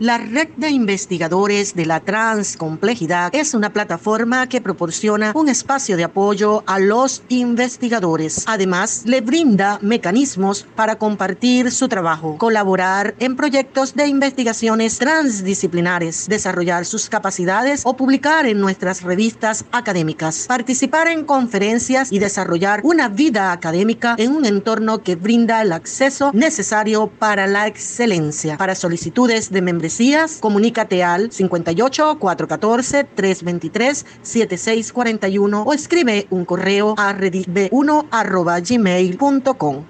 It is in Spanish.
La red de investigadores de la transcomplejidad es una plataforma que proporciona un espacio de apoyo a los investigadores. Además, le brinda mecanismos para compartir su trabajo, colaborar en proyectos de investigaciones transdisciplinares, desarrollar sus capacidades o publicar en nuestras revistas académicas, participar en conferencias y desarrollar una vida académica en un entorno que brinda el acceso necesario para la excelencia. Para solicitudes de membresía, comunícate al 58 414 323 7641 o escribe un correo a redib1 gmail.com.